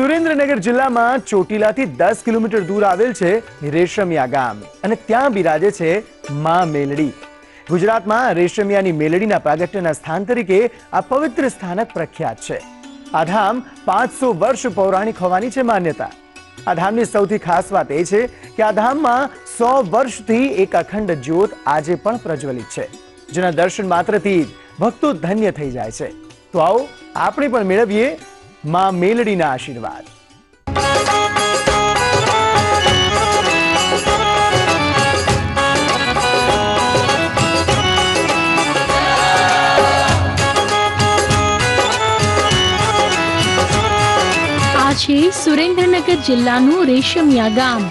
સુરેન્દ્રનગર જિલ્લામાં ચોટીલાથી દસ કિલોમીટર દૂર આવેલ છે રેશમિયા ગામ અને ત્યાં બિરાજે છે મા મેલડી. ગુજરાતમાં રેશમિયાની મેલડીના પ્રાગટ્યના સ્થાન તરીકે આ પવિત્ર સ્થાનક પ્રખ્યાત છે. આ ધામ પાંચસો વર્ષ પૌરાણિક હોવાની છે માન્યતા. આ ધામની સૌથી ખાસ વાત એ છે કે આ ધામમાં સો વર્ષથી એક અખંડ જ્યોત આજે પણ પ્રજ્વલિત છે, જેના દર્શન માત્રથી ભક્તો ધન્ય થઈ જાય છે. તો આવો આપણે પણ મેળવીએ માં મેલડીના આશીર્વાદ. છે સુરેન્દ્રનગર જિલ્લાનું રેશમિયા ગામ,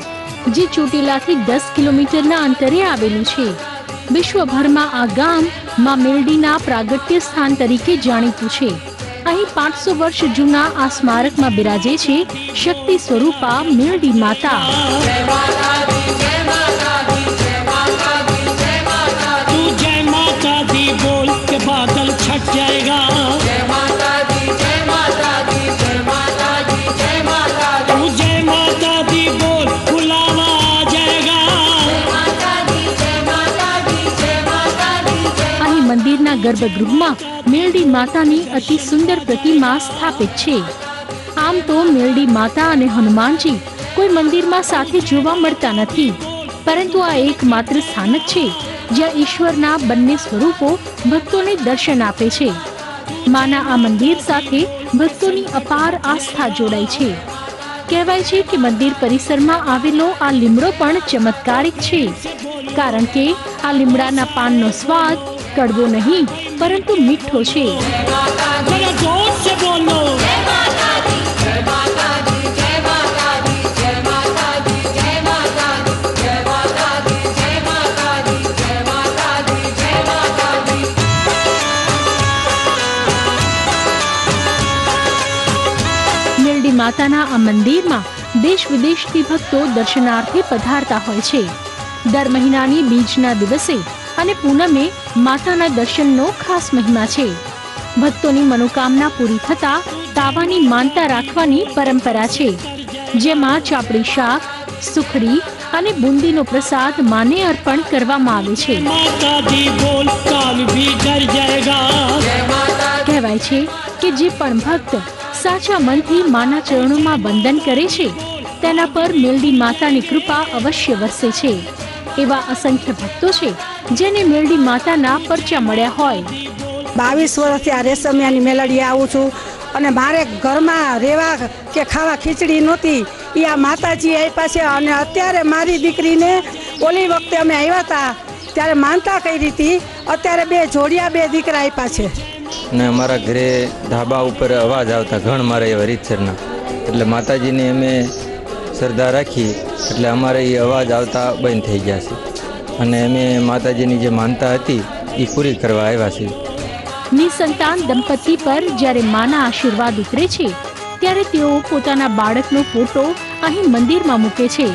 જે ચોટીલાથી દસ કિલોમીટરના અંતરે આવેલું છે. વિશ્વભરમાં આ ગામમાં મેલડીના પ્રાગટ્ય સ્થાન તરીકે જાણીતું છે. અહીં પાંચસો વર્ષ જૂના આ સ્મારકમાં બિરાજે છે શક્તિ સ્વરૂપા મેલડી માતા तू जय माता दी बोल के बादल छट जाएगा મંદિરના ગર્ભગૃહમાં મેલડી માતાની અતિ સુંદર પ્રતિમા સ્થાપિત છે. આમ તો મેલડી માતા અને હનુમાનજી કોઈ મંદિરમાં સાથે જોવા મળતા નથી. પરંતુ આ એકમાત્ર સ્થાનક છે, જ્યાં ઈશ્વરના બંને સ્વરૂપો ભક્તોને દર્શન આપે છે. માના આ મંદિર સાથે ભક્તોની અપાર આસ્થા જોડાય છે. કહેવાય છે કે મંદિર પરિસરમાં આવેલો આ લીમડો પણ ચમત્કારિક છે. કારણ કે આ લીમડાના પાનનો સ્વાદ કડવો નહીં પરંતુ મીઠો છે મેલડી માતાના આ મંદિરમાં દેશ વિદેશથી ભક્તો દર્શનાર્થે પધારતા હોય છે દર મહિનાની બીજના દિવસે અને પૂનમે માતાના દર્શનનો ખાસ મહિમા છે. ભક્તોની મનોકામના પૂરી થતા તાવાની માનતા રાખવાની પરંપરા છે. જેમાં ચાપડી શાક સુખડી અને બુંદીનો પ્રસાદ માને અર્પણ કરવામાં આવે છે. કહેવાય છે કે જે પણ ભક્ત સાચા મનથી માના ચરણોમાં વંદન કરે છે તેના પર મેલડી માતાની કૃપા અવશ્ય વરસે છે. એવા અસંખ્ય ભક્તો છે જેને મેલડી માતાના પરચા મળ્યા હોય. બાવીસ વર્ષથી આ રેશમિયાની મેલડીએ આવું છું અને મારે ઘરમાં રહેવા કે ખાવા ખીચડી નહોતી એ આ માતાજી આપ્યા છે અને અત્યારે મારી દીકરીને ઓલી વખતે અમે આવ્યા હતા ત્યારે માનતા કરી હતી અત્યારે બે જોડિયા બે દીકરા આપ્યા છે. ને અમારા ઘરે ધાબા ઉપર અવાજ આવતા ઘણ મારે એવા રીતસરના. એટલે માતાજીને અમે શ્રદ્ધા રાખી એટલે અમારે એ અવાજ આવતા બંધ થઈ ગયા છે. અને અમે માતાજીની જે માનતા હતી એ પૂરી કરવા આવ્યા છીએ. નિસંતાન દંપતી પર જ્યારે માના આશીર્વાદ ઉતરે છે ત્યારે તેઓ પોતાના બાળકનો ફોટો અહીં મંદિરમાં મૂકે છે.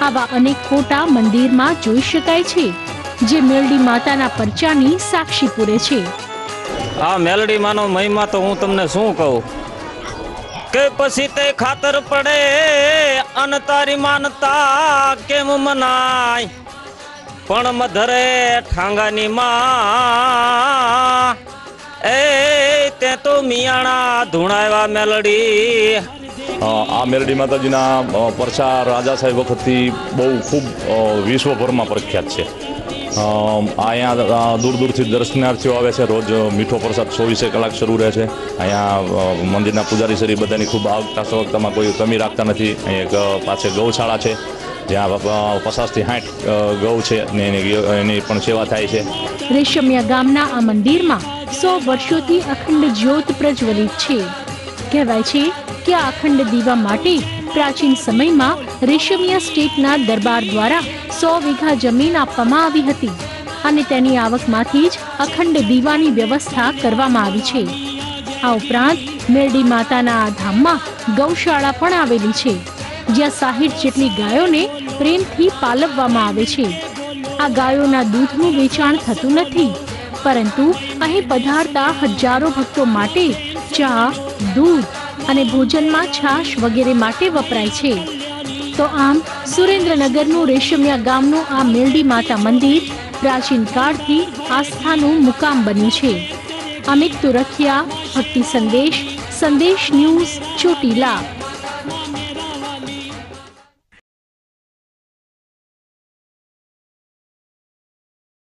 આવા અનેક ફોટા મંદિરમાં જોઈ શકાય છે જે મેલડી માતાના પરચાની સાક્ષી પૂરે છે. આ મેલડી માનો મહિમા તો હું તમને શું કહું? કે પછી તે ખાતર પડે અન તારી માનતા કેમ મનાય? પણ મધરે ઠાંગાની માં, એ તે તો મિયાણા ધૂણાવા મેલડી. આ મેલડી માતાજીના પરસા રાજા સાહેબ વખતથી બહુ ખૂબ વિશ્વભરમાં પ્રખ્યાત છે. અહીંયા દૂર દૂરથી દર્શનાર્થીઓ આવે છે. રોજ મીઠો પ્રસાદ ચોવીસે કલાક શરૂ રહે છે. અહીંયા મંદિરના પૂજારી શ્રી બધાની ખૂબ આગતા સવગતામાં કોઈ કમી રાખતા નથી. એક પાસે ગૌશાળા છે, જ્યાં પચાસથી સાઠ ગૌ છે ને એની પણ સેવા થાય છે. રેશમિયા ગામના આ મંદિરમાં સો વર્ષોથી અખંડ જ્યોત પ્રજ્વલિત છે. કહેવાય છે કે આ અખંડ દીવા માટે પ્રાચીન સમયમાં રેશમિયા સ્ટેટના દરબાર દ્વારા સો વીઘા જમીન આપવામાં આવી હતી અને તેની આવકમાંથી જ અખંડ દીવાની વ્યવસ્થા કરવામાં આવી છે. આ ઉપરાંત મેરડી માતાના આ ધામમાં ગૌશાળા પણ આવેલી છે, જ્યાં સાહીઠ જેટલી ગાયોને પ્રેમથી પાલવવામાં આવે છે. આ ગાયોના દૂધનું વેચાણ થતું નથી, પરંતુ અહીં પધારતા હજારો ભક્તો માટે ચા, દૂધ અને ભોજનમાં છાશ વગેરે માટે વપરાય છે. તો આમ, સુરેન્દ્રનગરનું રેશમિયા ગામનું આ મેલડી માતા મંદિર પ્રાચીન કાળથી આસ્થાનું મુકામ બન્યું છે. અમિત તુરખિયા, ભક્તિ સંદેશ સંદેશ ન્યૂઝ, ચોટીલા.